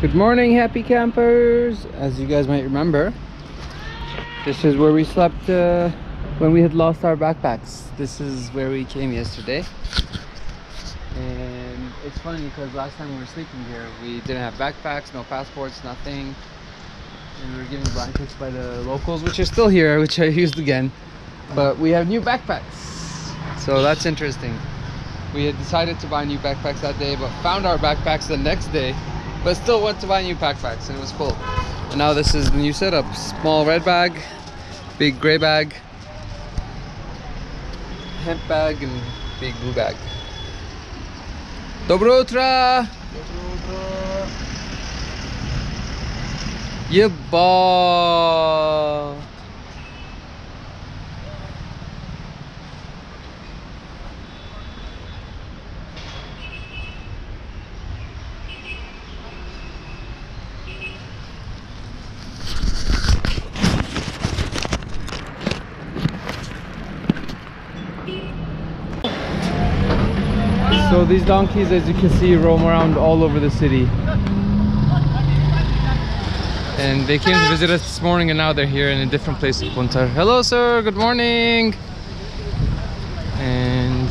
Good morning, happy campers. As you guys might remember, this is where we slept uh, when we had lost our backpacks. This is where we came yesterday. And it's funny because last time we were sleeping here, we didn't have backpacks, no passports, nothing. And we were given blankets by the locals, which are still here, which I used again. But we have new backpacks. So that's interesting. We had decided to buy new backpacks that day, but found our backpacks the next day but still went to buy new backpacks and it was full and now this is the new setup small red bag big gray bag hemp bag and big blue bag Dobro utra! Yeba! So these donkeys, as you can see, roam around all over the city. And they came to visit us this morning and now they're here in a different place in Bhuntar. Hello sir, good morning. And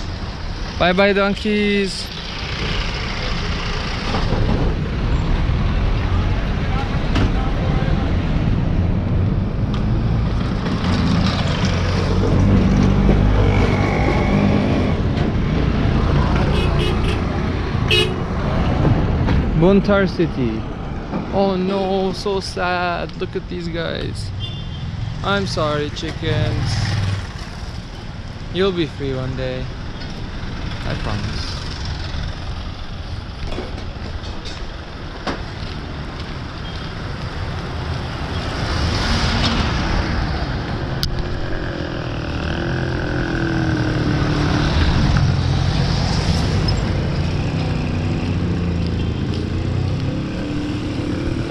bye bye donkeys. Bhuntar City. Oh no, so sad. Look at these guys. I'm sorry, chickens. You'll be free one day. I promise.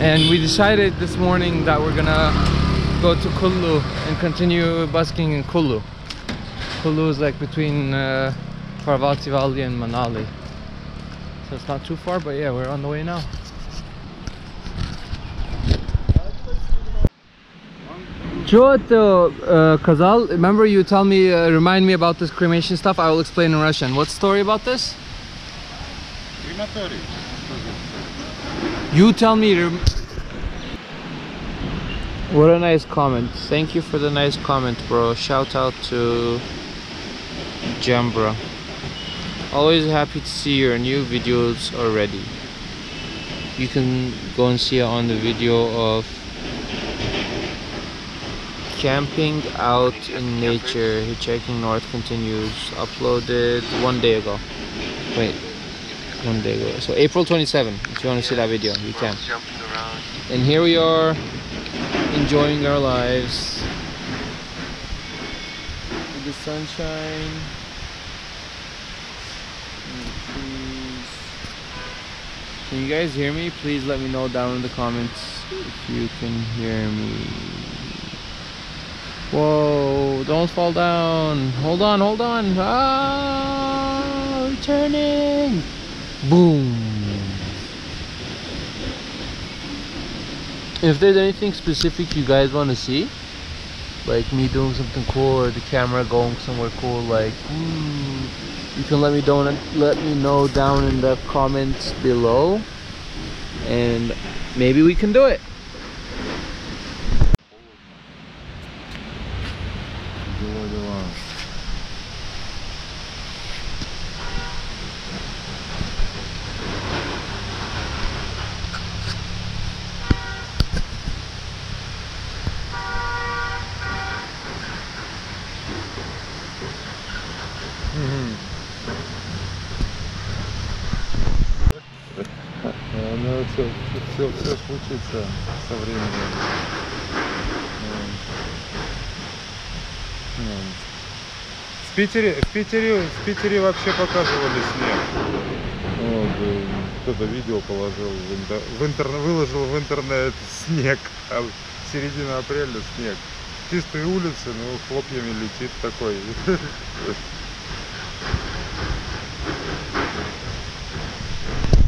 and we decided this morning that we're gonna go to Kullu and continue busking in Kullu. Kullu is like between uh, Parvati Valley and Manali. So it's not too far, but yeah, we're on the way now. Jot uh, Kazal, remember you tell me, uh, remind me about this cremation stuff, I will explain in Russian. What story about this? You tell me, what a nice comment. Thank you for the nice comment, bro. Shout out to Jambra. Always happy to see your new videos already. You can go and see it on the video of camping out in nature hitchhiking north continues uploaded one day ago wait one day ago. So April 27, if you want to see that video, you can. And here we are, enjoying our lives. With the sunshine. Can you guys hear me? Please let me know down in the comments if you can hear me. Whoa, don't fall down. Hold on, hold on. Ah, turning. Boom. If there's anything specific you guys want to see, like me doing something cool or the camera going somewhere cool, like ooh, you can let me know let me know down in the comments below, and maybe we can do it. Случится со временем. В Питере, в Питере, в Питере вообще показывали снег. Вот, кто-то видео положил в, интер, в интер, выложил в интернет снег, а середина апреля снег. Чистые улицы, ну хлопьями летит такой.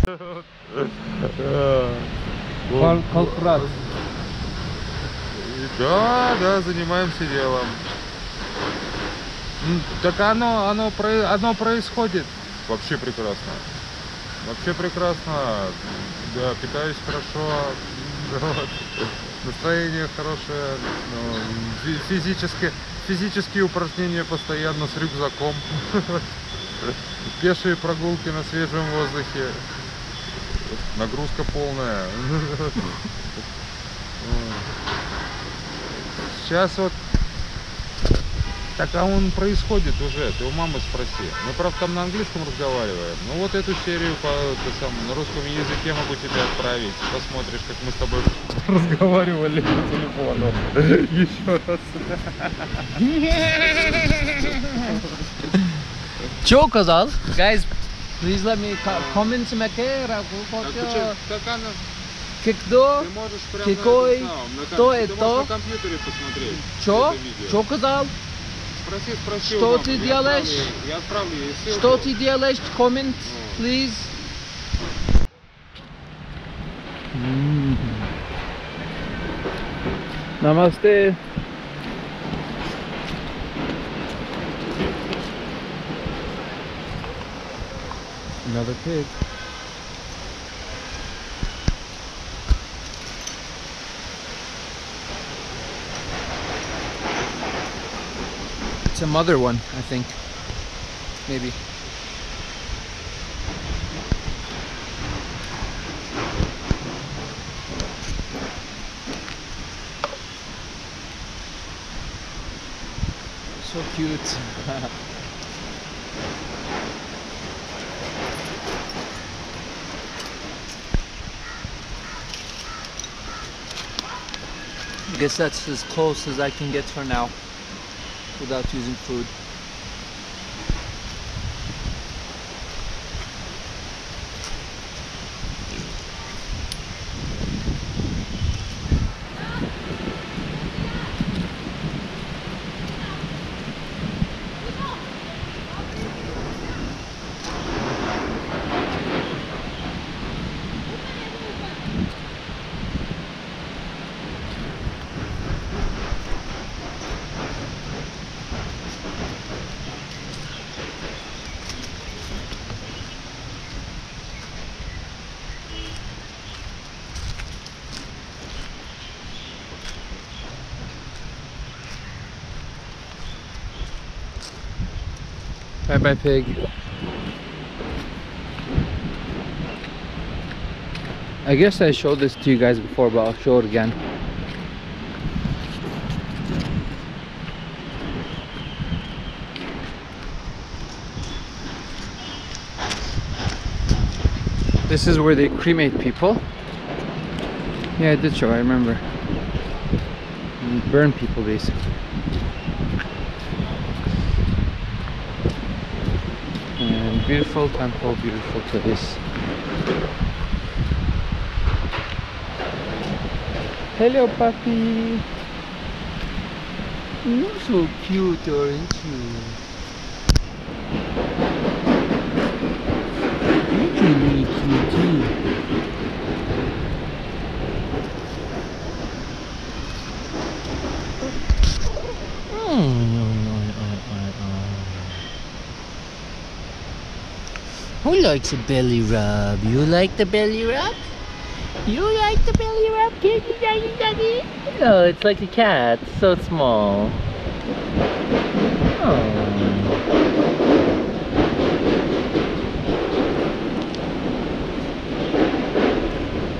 Кал- Калкурат. И Да, да, занимаемся делом. Так оно, оно, про- оно происходит вообще прекрасно. Вообще прекрасно. Да, питаюсь хорошо. Вот. Настроение хорошее. ну, фи- Физически, физические упражнения постоянно с рюкзаком. Пешие прогулки на свежем воздухе. Нагрузка полная. Сейчас вот так а он происходит уже, ты у мамы спроси. Мы, правда, там на английском разговариваем. Ну вот эту серию по, ты сам, на русском языке могу тебе отправить. Посмотришь, как мы с тобой разговаривали по телефону. Еще раз. Чё казал? Guys, please let me co- comment to make Как она, Кикдо? ты можешь прямо Какой? на, этом самом, на То ком- ты это? можешь на компьютере посмотреть. Чё? это видео. Чё казал? Спроси, спроси у Что мамы, ты я делаешь? отправлю ей- Я отправлю ей ссылку. Что ты делаешь? Comment, О. please. Намасте. Another pig. It's a mother one, I think. Maybe. So cute. I guess that's as close as I can get for now without using food. Bye, pig. I guess I showed this to you guys before, but I'll show it again. This is where they cremate people. Yeah, I did show, I remember. Burn people, basically. And beautiful temple, beautiful place. Hello, puppy. You're so cute, aren't you? You're really cute too. Who likes a belly rub? You like the belly rub? You like the belly rub, kitty doggy doggy? Oh, it's like a cat, so small. Oh.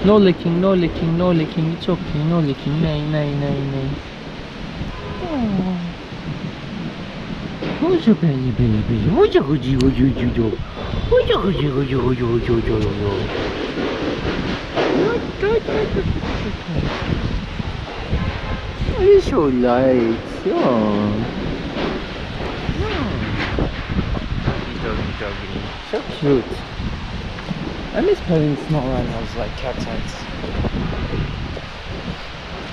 No licking, no licking, no licking. It's okay, no licking. Nay, nay, nay, nay. Oh. Who's your belly baby? Who's your goody goody goody goody? Who's your Oh, you're so. Oh. Cute. I miss petting small animals like and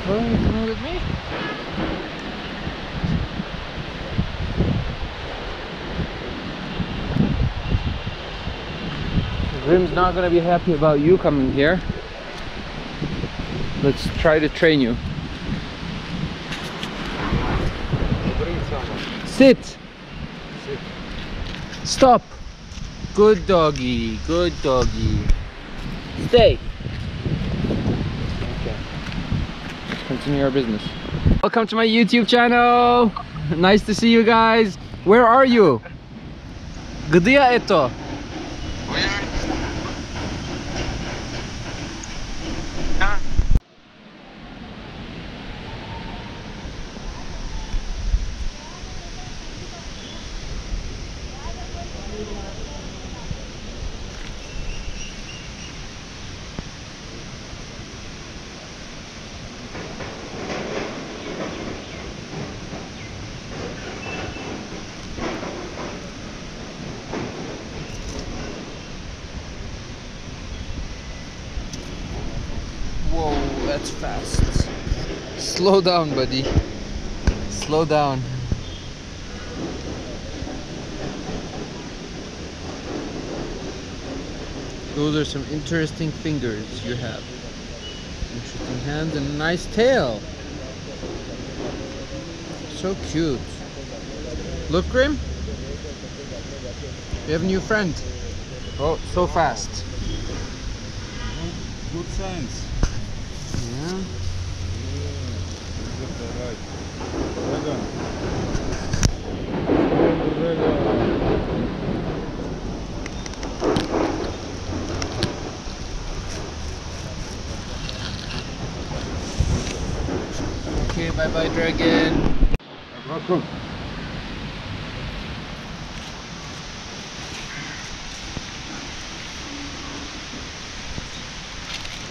Well, you come with me? Grim's not gonna be happy about you coming here. Let's try to train you. Sit. Sit. Stop. Good doggy. Good doggy. Stay. Okay. Continue our business. Welcome to my YouTube channel. Nice to see you guys. Where are you? Где это? Slow down, buddy. Slow down. Those are some interesting fingers you have. Interesting hands and a nice tail. So cute. Look, Grim. You have a new friend. Oh, so fast. Good signs. Yeah. Dragon. Okay, bye bye, dragon. Welcome.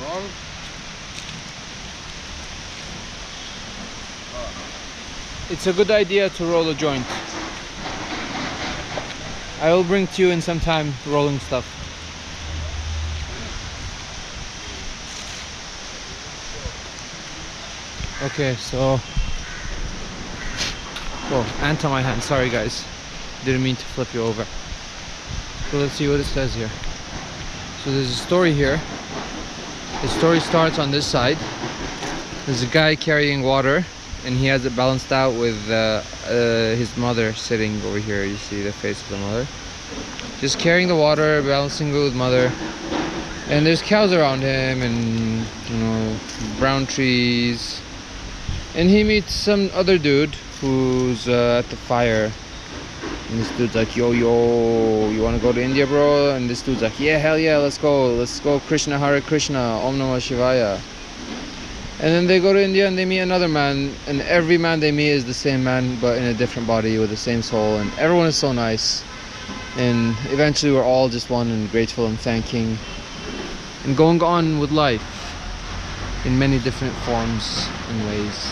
Roll. It's a good idea to roll a joint. I will bring to you in some time rolling stuff. Okay, so. Whoa, ant on my hand. Sorry, guys. Didn't mean to flip you over. So let's see what it says here. So there's a story here. The story starts on this side. There's a guy carrying water and he has it balanced out with uh, uh, his mother sitting over here. You see the face of the mother. Just carrying the water, balancing it with mother. And there's cows around him and, you know, brown trees. And he meets some other dude who's uh, at the fire. And this dude's like, yo, yo, you wanna go to India, bro? And this dude's like, yeah, hell yeah, let's go. Let's go Krishna Hare Krishna, Om Namah Shivaya. And then they go to India and they meet another man, and every man they meet is the same man, but in a different body with the same soul. And everyone is so nice. And eventually, we're all just one and grateful and thanking and going on with life in many different forms and ways.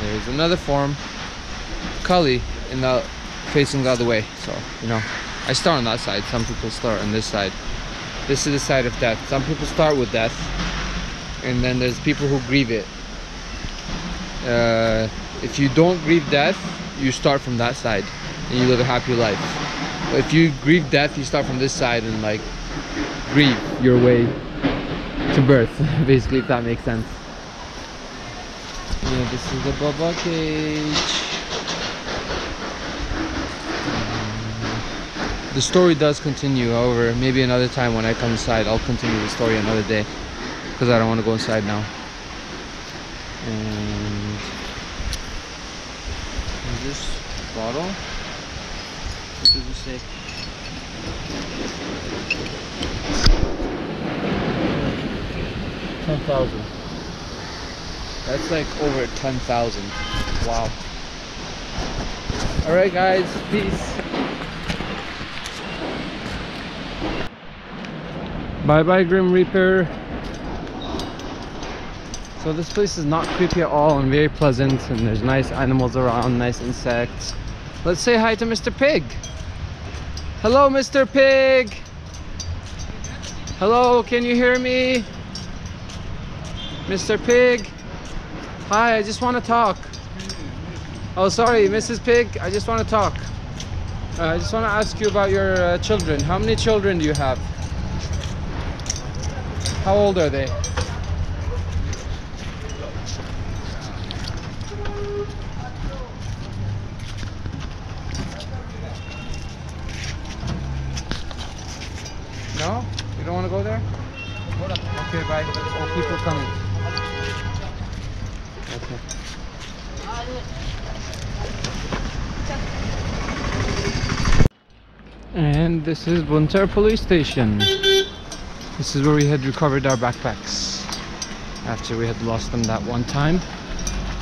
There's another form, Kali, in the facing the other way. So you know, I start on that side. Some people start on this side. This is the side of death. Some people start with death, and then there's people who grieve it. Uh, if you don't grieve death, you start from that side, and you live a happy life. But if you grieve death, you start from this side and like grieve your way to birth, basically, if that makes sense. Yeah, this is the Baba cage. The story does continue, however, maybe another time when I come inside, I'll continue the story another day. Because I don't want to go inside now. And this bottle? What does it say? Ten thousand. That's like over ten thousand. Wow. Alright guys, peace. Bye bye Grim Reaper. So this place is not creepy at all and very pleasant and there's nice animals around, nice insects. Let's say hi to Mr. Pig. Hello Mr. Pig. Hello, can you hear me? Mr. Pig. Hi, I just want to talk. Oh, sorry, Mrs. Pig. I just want to talk. Uh, I just want to ask you about your uh, children. How many children do you have? How old are they? No? You don't want to go there? Okay, bye. Oh, people coming. Okay. And this is Bhuntar police station. This is where we had recovered our backpacks after we had lost them that one time.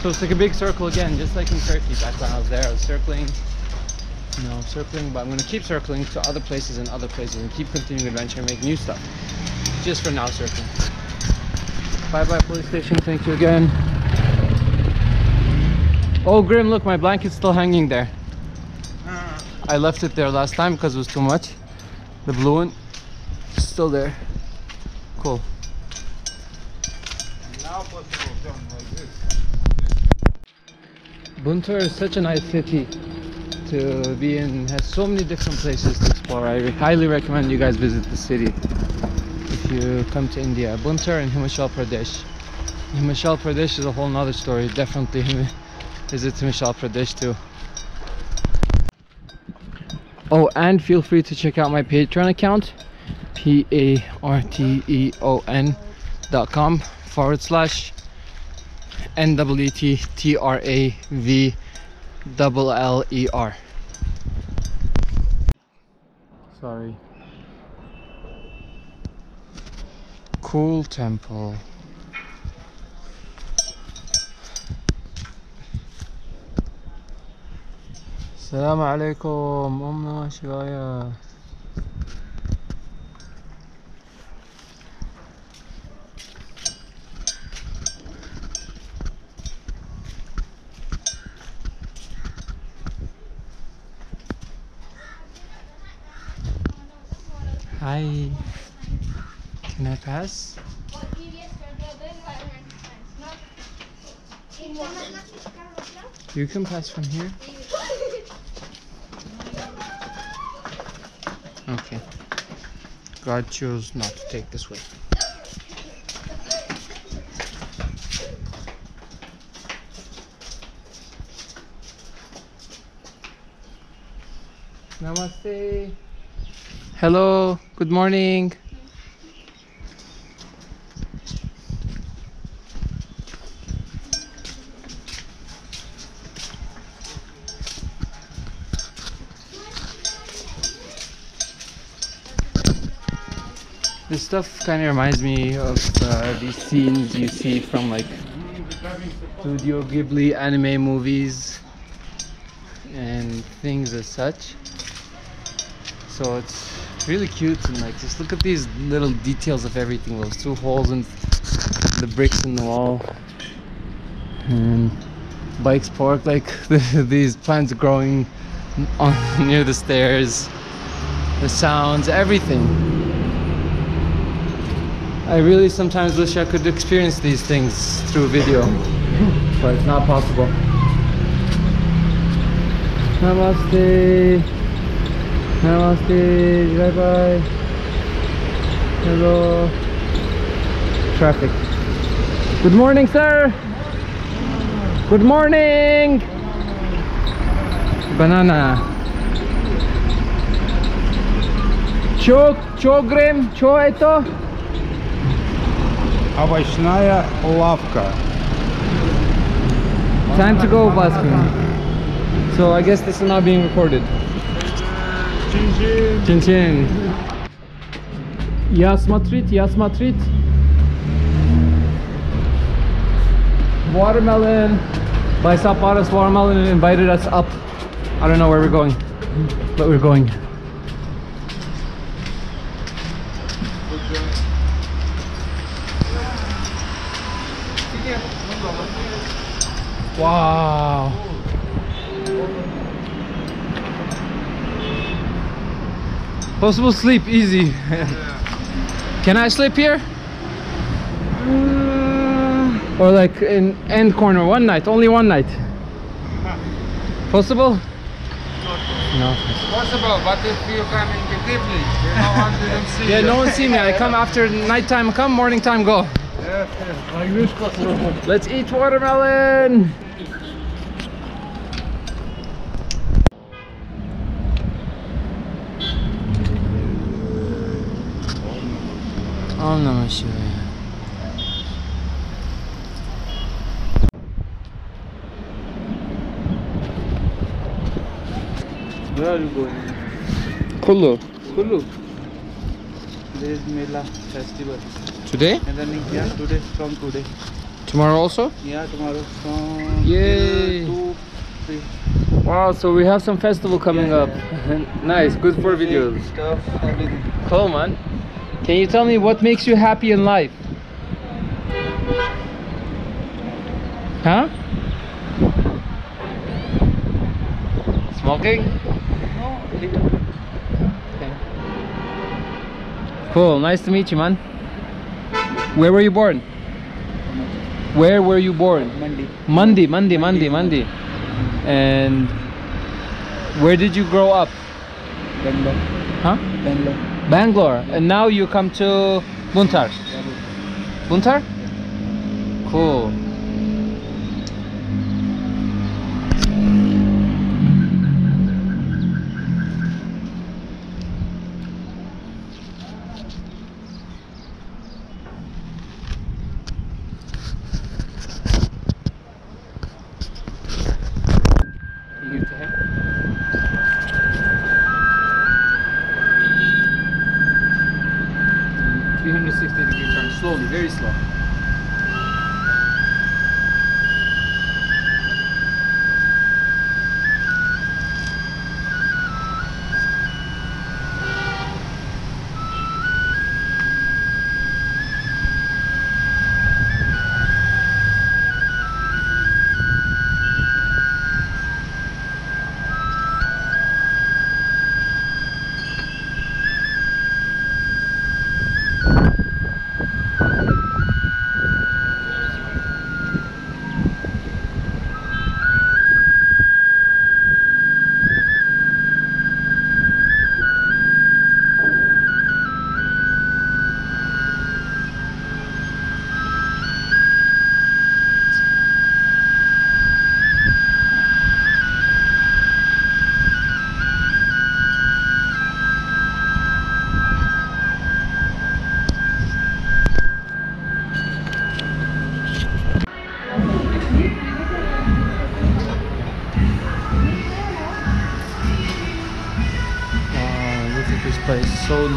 So it's like a big circle again, just like in Turkey. Back when I was there, I was circling, you know, circling, but I'm gonna keep circling to other places and other places and keep continuing adventure and make new stuff. Just for now, circling. Bye bye, police station. Thank you again. Oh, Grim, look, my blanket's still hanging there. Uh-huh. I left it there last time because it was too much. The blue one, still there. Cool. Bhuntar is such a nice city to be in. Has so many different places to explore. I highly recommend you guys visit the city if you come to India. Bhuntar and Himachal Pradesh. Himachal Pradesh is a whole nother story. Definitely visit Himachal Pradesh too. Oh, and feel free to check out my Patreon account, p a r t e o n dot com forward slash N W E T T R A V double L E R. Sorry. Cool temple. السلام عليكم أمنا شوية You can pass from here. Okay. God chose not to take this way. Namaste. Hello. Good morning. Stuff kind of reminds me of uh, these scenes you see from like Studio Ghibli anime movies and things as such. So it's really cute and like just look at these little details of everything. Those two holes in the bricks in the wall and bikes parked like these plants growing on near the stairs. The sounds, everything. I really sometimes wish I could experience these things through video, but it's not possible. Namaste. Namaste. Bye bye. Hello. Traffic. Good morning, sir. Good morning. Banana. Chok, chogrim, cho ito Овощная лавка. Time to go, Baskin. So I guess this is not being recorded. Чин-чин. Chin chin. Я смотрит, я смотрит. Watermelon. By Saparas Watermelon invited us up. I don't know where we're going, but we're going. Wow. Possible sleep easy. Can I sleep here? Uh. Or like in end corner one night, only one night. Possible? No. Possible, but if you come in evening. No one didn't see Yeah, you. no one see me. I come after nighttime come, morning time go. Yes, yes. Let's eat watermelon. Om Namah Shivaya. Where are you going? Kullu. Kulu. There is Mela festival. Today? And then yeah, today from today. Tomorrow also? Yeah, tomorrow from Yay. till two, three. Wow, so we have some festival coming Yeah, up. nice, good for videos. Stuff, everything. Cool, man. Can you tell me what makes you happy in life? Huh? Smoking? No, little. Okay. Cool, nice to meet you, man. Where were you born? Where were you born? Monday. Mandi, Mandi, Mandi, Mandi. And where did you grow up? Bangalore. Huh? Bangalore. Bangalore. And now you come to Bhuntar. Bhuntar? Cool.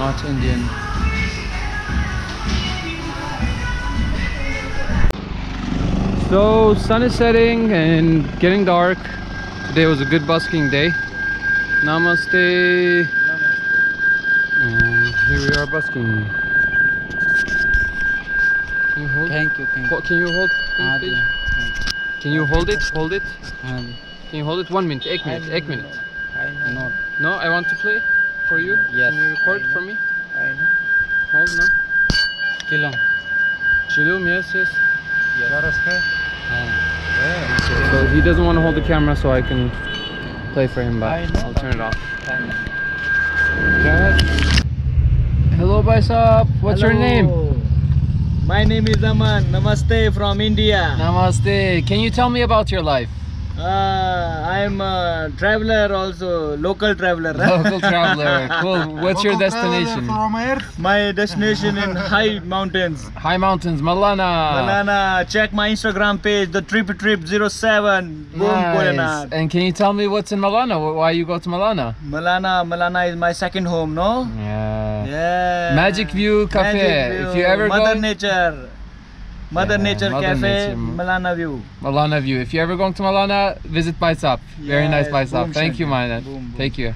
not Indian. So sun is setting and getting dark. Today was a good busking day. Namaste. Namaste. And here we are busking. Can you hold? Thank you. Thank you. Can you hold? Ah, can you hold it? Hold it. Ah, can you hold it? One minute. Eight minutes. Eight minutes. No. No, I want to play for you? Yes. Can you record for me? I know. Hold now. Kilom. Shilum, yes, yes. Yes. Yeah. So, so he doesn't want to hold the camera so I can play for him, but I'll turn it off. Hello, Baisap. What's Hello. your name? My name is Aman. Namaste from India. Namaste. Can you tell me about your life? Uh, I'm a traveler also, local traveler. Local traveler. Cool. What's your destination? From Earth? My destination in high mountains. High Mountains, Malana. Malana, check my Instagram page, the trip trip 07. Boom, Nice. And can you tell me what's in Malana? Why you go to Malana? Malana, Malana is my second home, no? Yeah. Yeah. Magic View Cafe. Magic If you ever Mother go, Nature. Mother Yeah, Nature Mother Cafe, Nature. Malana View. Malana View. If you're ever going to Malana, visit Baisap. Very nice Yes, Baisap. Thank you, Shankar. man. Boom, boom. Thank you.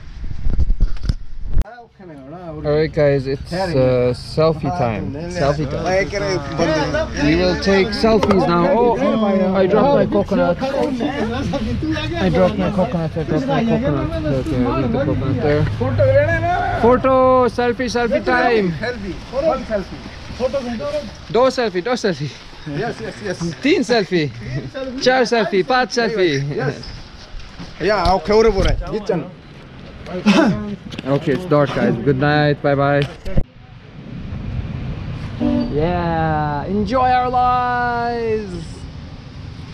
Alright guys, it's uh, selfie time. Selfie time. We will take selfies now. Oh, I dropped my coconut. I dropped my coconut. I dropped my coconut. Okay, I leave the coconut there. Photo, selfie, selfie time. दो selfie, दो selfie. Yes, yes, yes. तीन selfie. चार selfie, पांच selfie. या आओ खेवरे बोरे जिचन Okay, it's dark, guys. Good night. Bye bye. Yeah, enjoy our lives.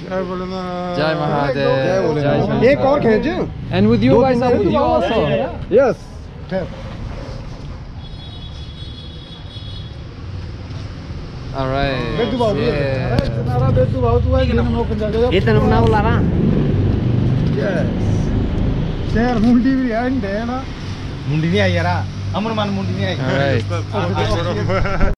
Jai Bholenath. Jai Mahadev. Jai Bholenath. Jai एक और खींचूं And with you guys, I'm with you also. Yes Alright. Bedu bau. Yeah. Nara bedu bau tuh aja nggak penjaga ya. Itu nggak mau lara. Yes. Share mundi ya, ini ada na. Mundi aja ra. Amun mana mundi ini aja.